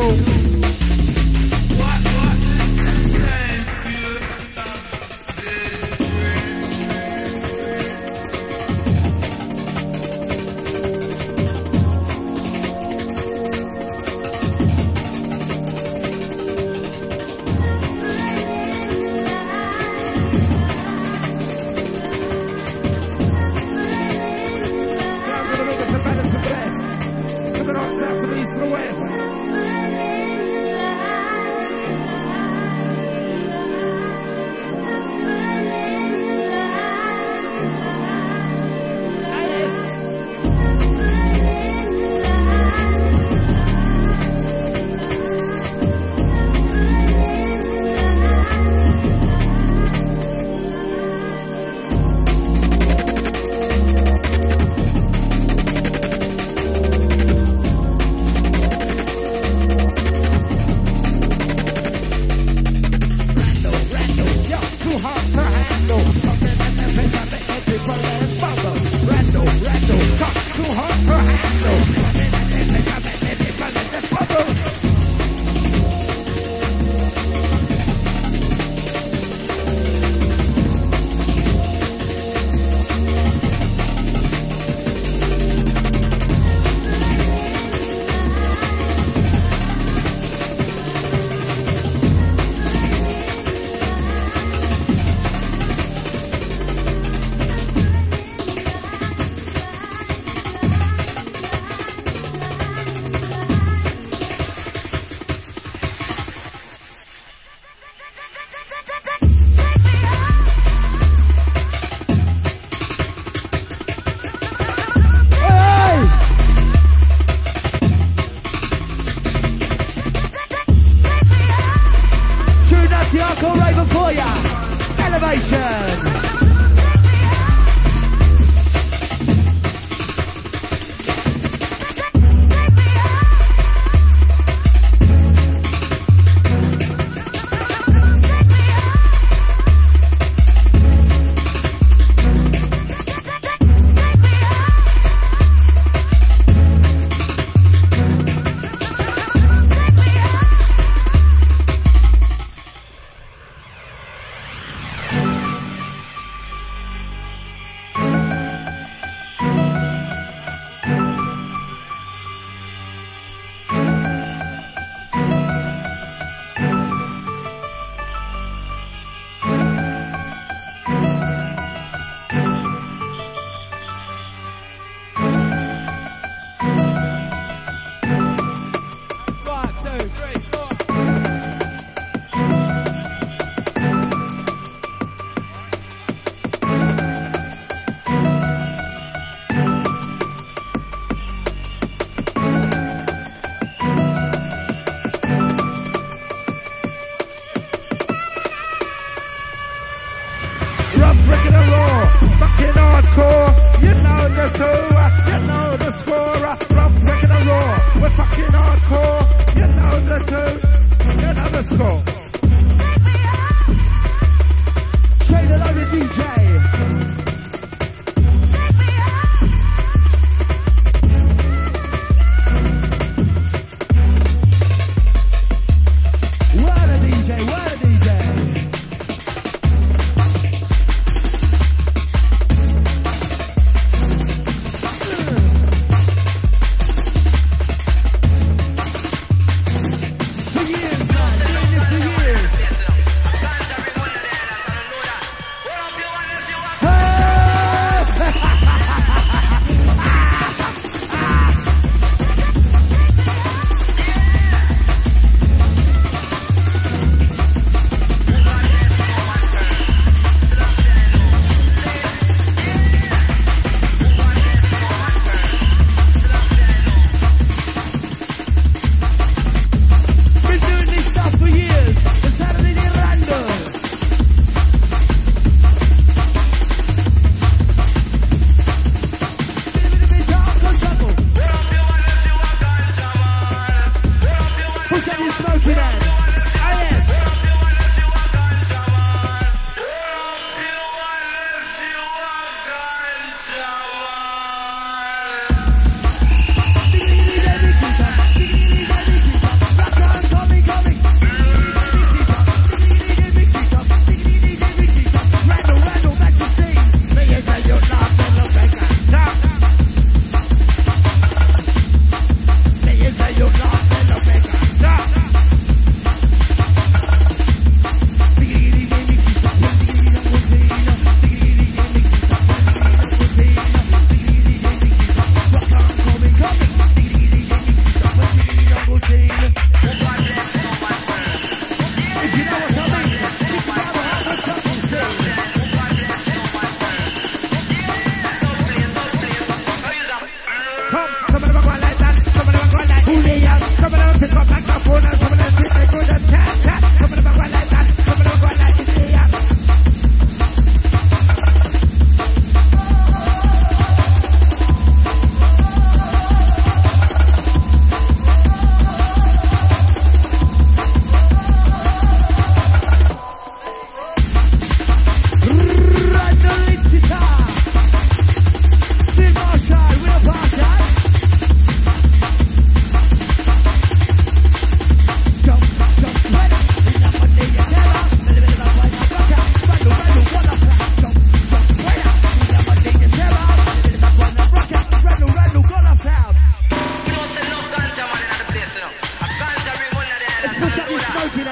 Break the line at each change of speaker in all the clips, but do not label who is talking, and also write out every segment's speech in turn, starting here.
for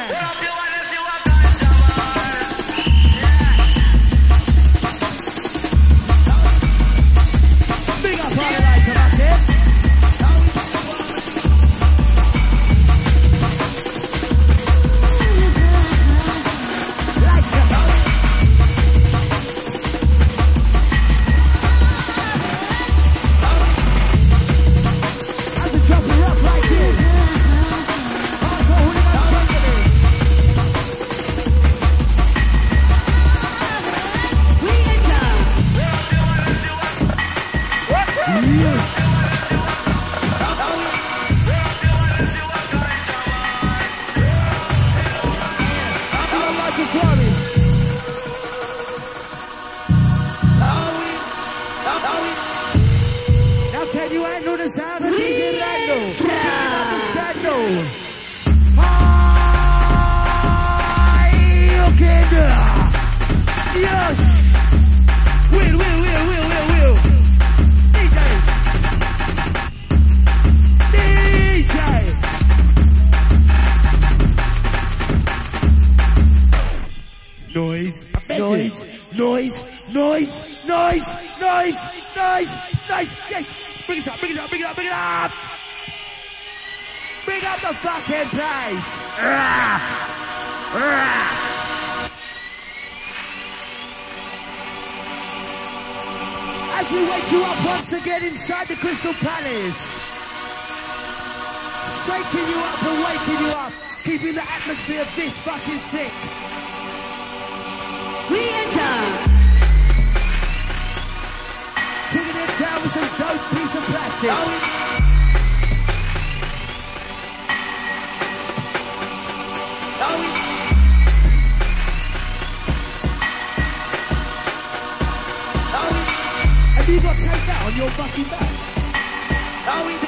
What up, yo? noise, noise, noise, noise, noise, noise, noise. Yes, bring it up, bring it up, bring it up, bring it up. Bring up the fucking place. As we wake you up once again inside the Crystal Palace. Shaking you up and waking you up, keeping the atmosphere this fucking sick
we?
Are Taking it down with some dope plastic. Oh, oh, oh, Have you got tape out on your fucking back? Oh,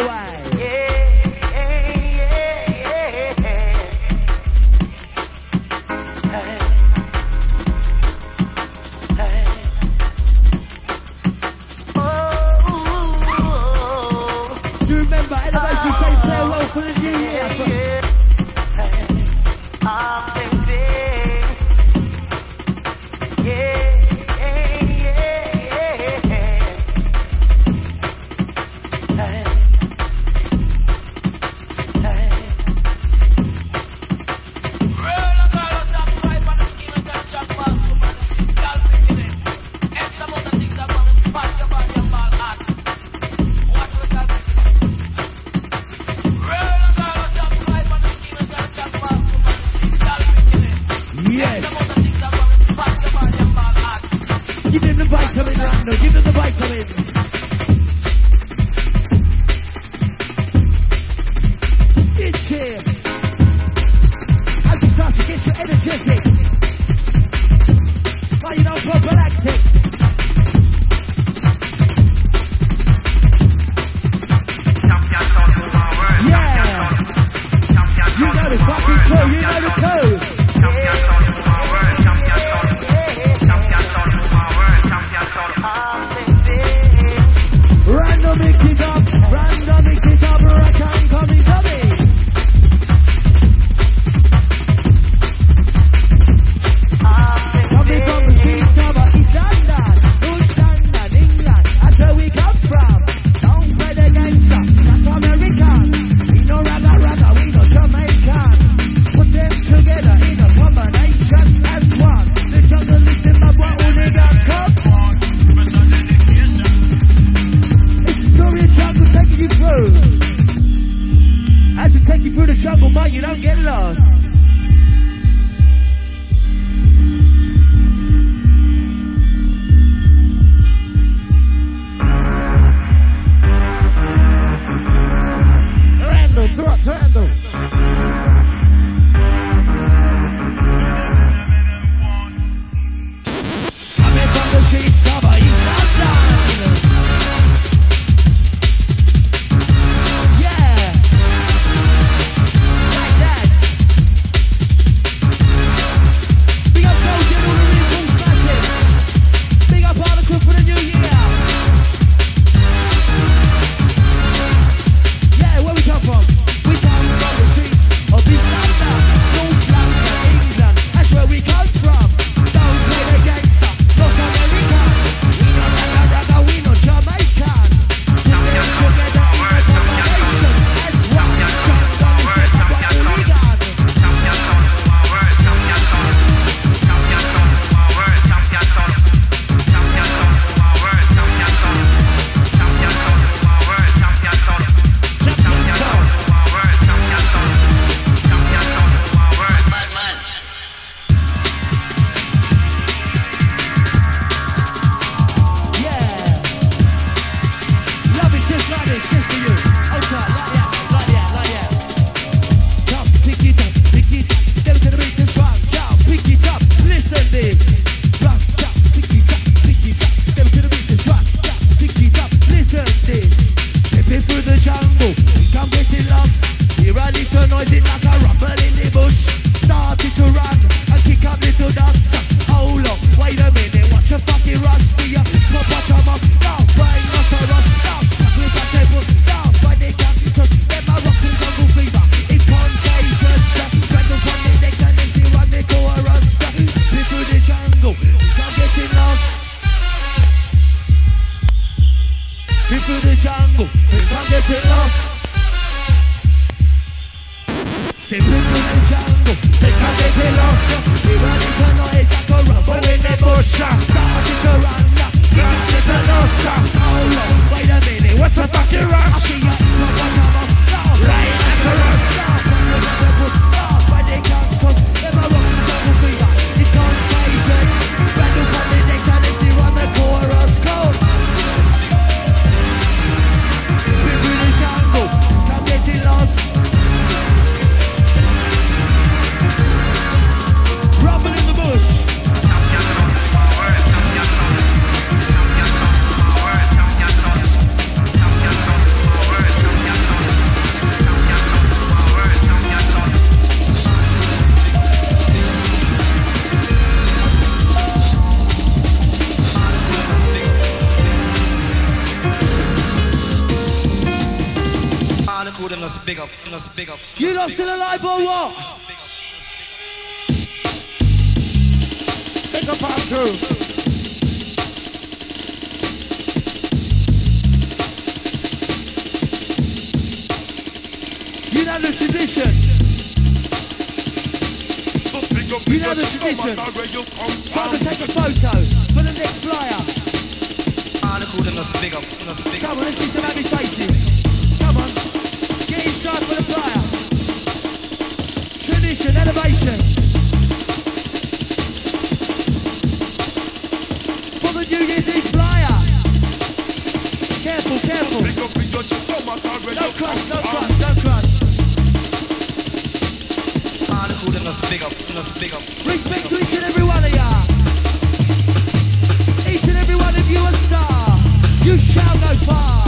the.
Why big up, them that's big up.
You lot still alive or what?
Pick up our crew.
You know the tradition. You know the tradition. Try to take a photo for the next flyer.
Ah, look cool, them that's big up, them that's big up.
Come on, let's see some happy faces. Tradition, elevation. For the New Year's Eve flyer. Careful, careful. No crush, no crush, no crush.
Ah, look cool, big up, them that's big up.
Respect to each and every one of ya. Each and every one of you a star. You shall go far.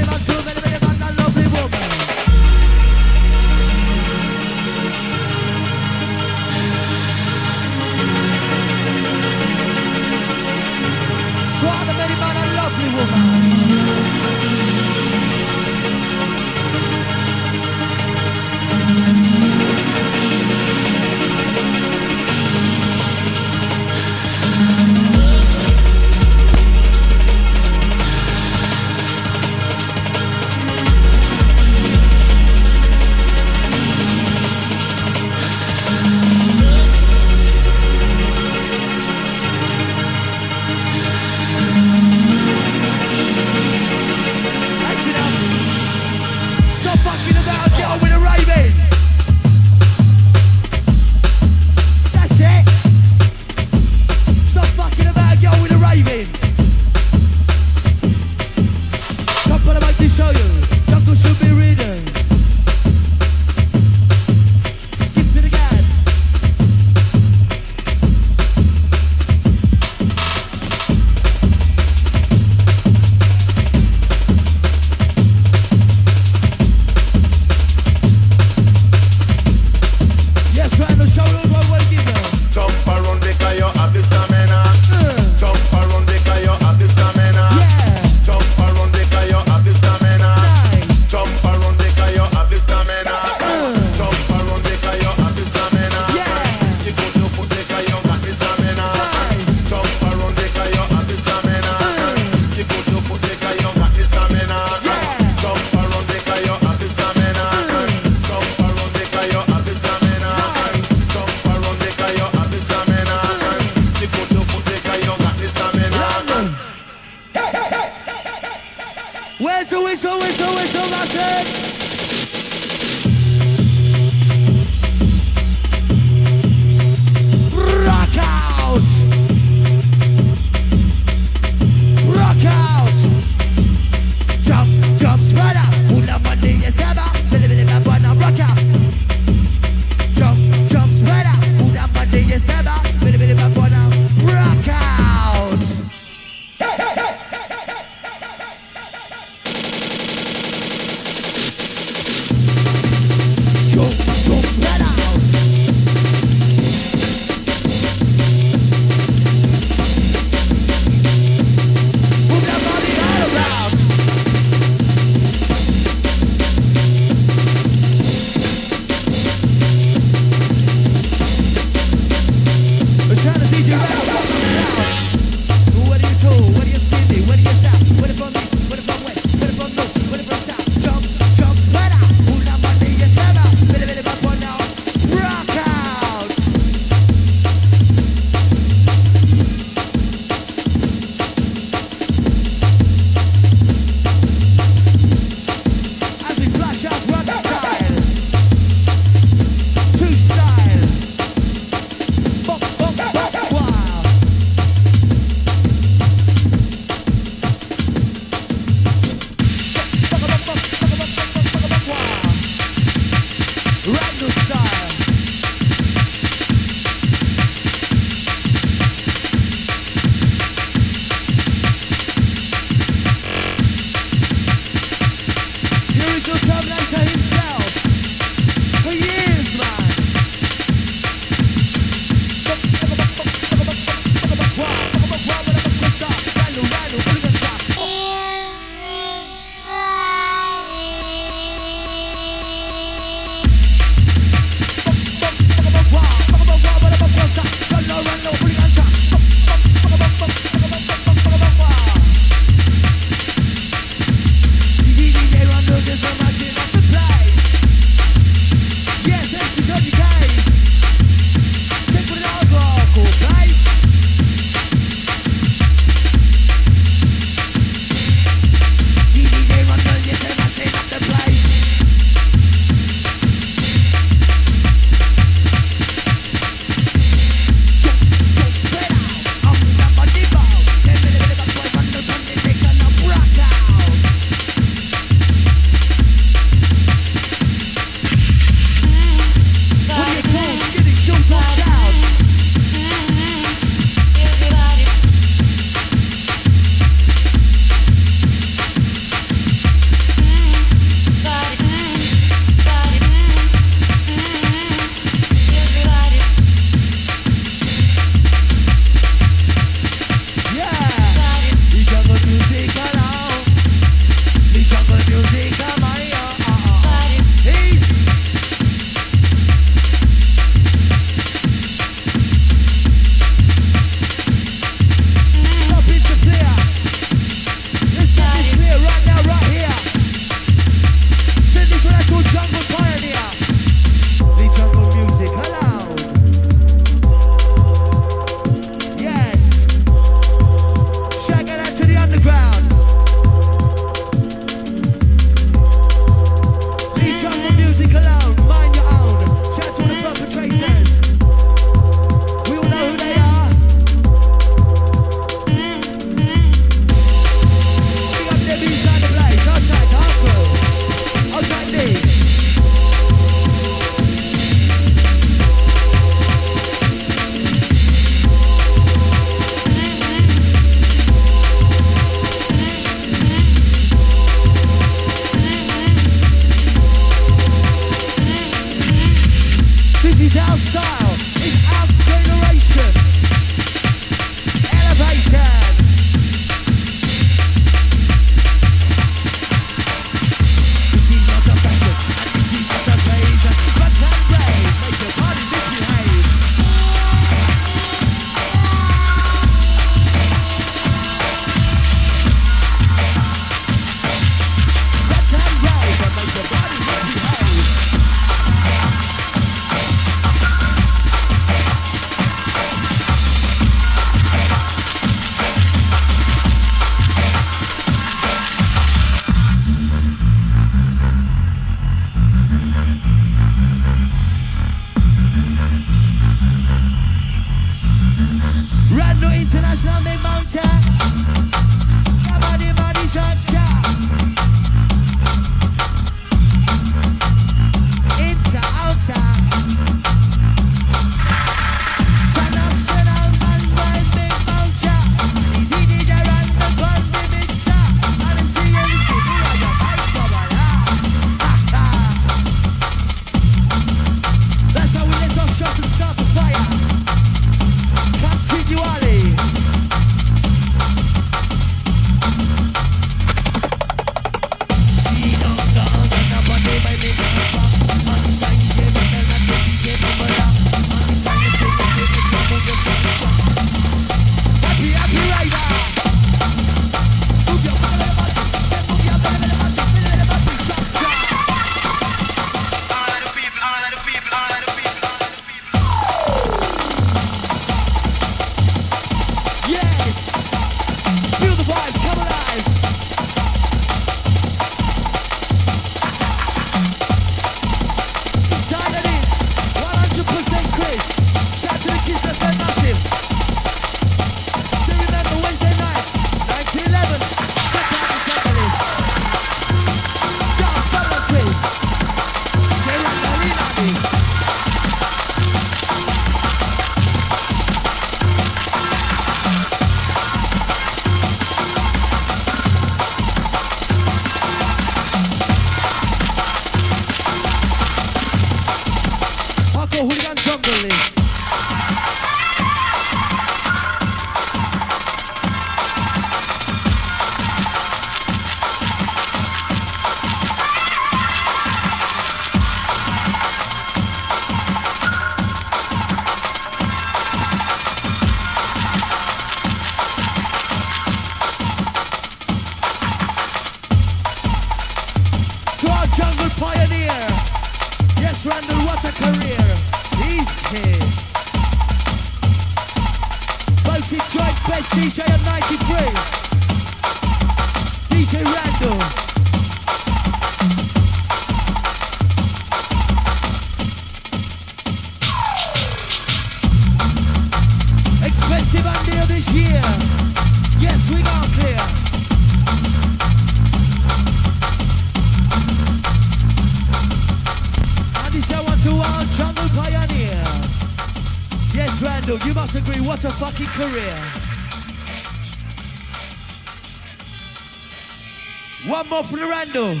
Time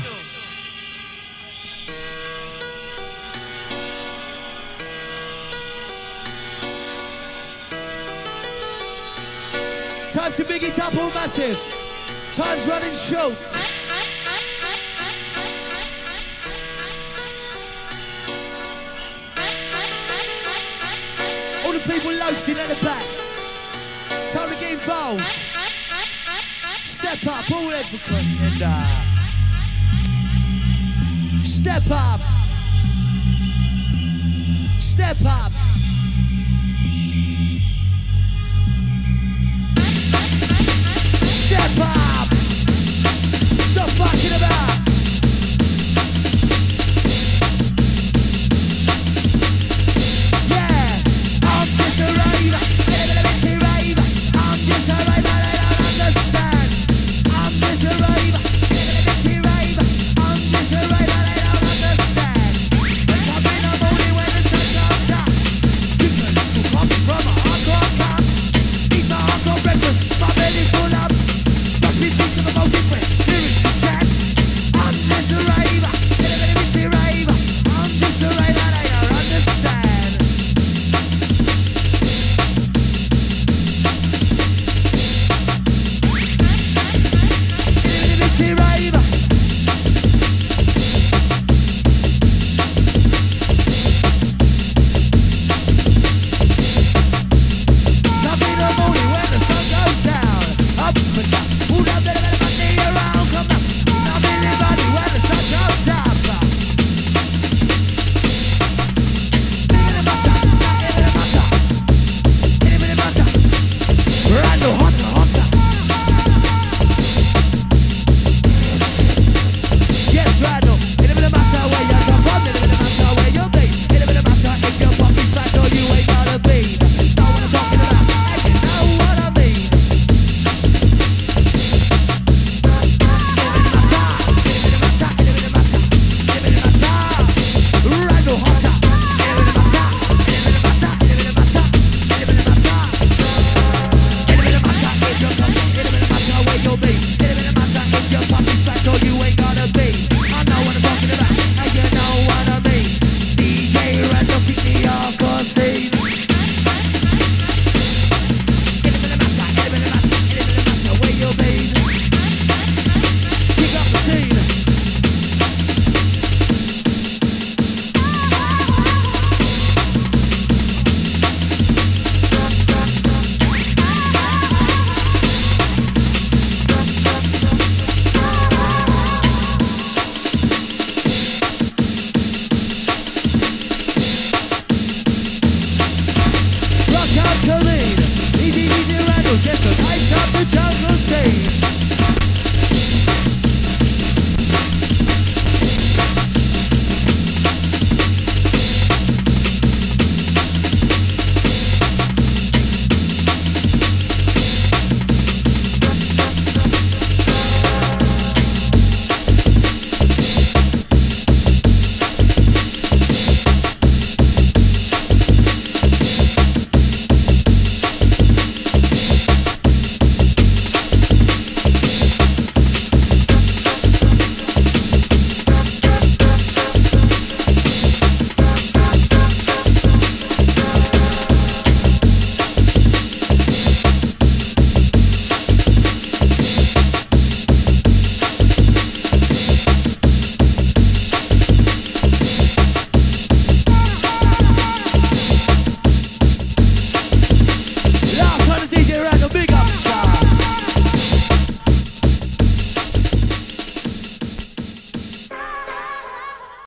to Biggie it massive. Time's running short. All the people loafing at the back. Time to get involved. Step up, all everyone. And, uh, Step up. Step up. Step up. Stop fucking about.